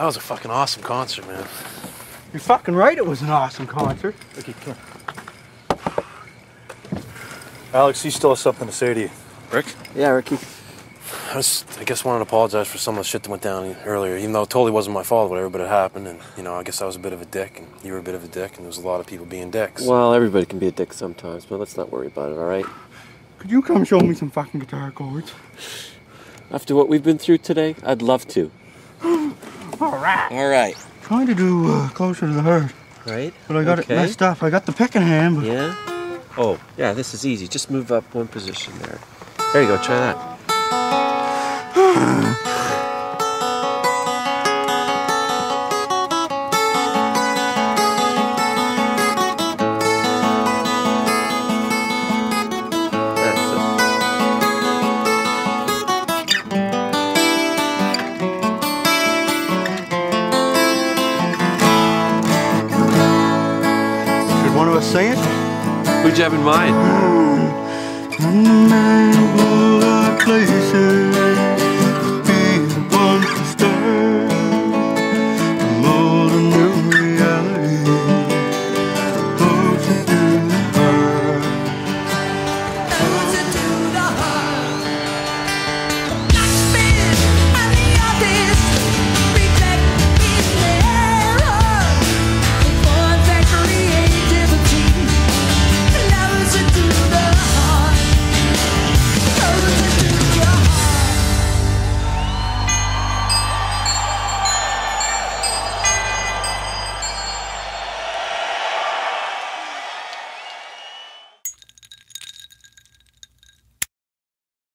That was a fucking awesome concert, man. You're fucking right. It was an awesome concert. Ricky, come here. Alex, he still has something to say to you. Rick? Yeah, Ricky. I just, I guess, wanted to apologize for some of the shit that went down earlier. Even though it totally wasn't my fault, whatever, but it happened, and you know, I guess I was a bit of a dick, and you were a bit of a dick, and there was a lot of people being dicks. Well, everybody can be a dick sometimes, but let's not worry about it, all right? Could you come show me some fucking guitar chords? After what we've been through today, I'd love to. All right. All right. Trying to do uh, closer to the herd, Right? but I got Okay. it messed up. I got the picking hand, but Yeah? Oh, yeah, this is easy. Just move up one position there. There you go, try that. One of us sing it? Who'd you have in mind? Mm.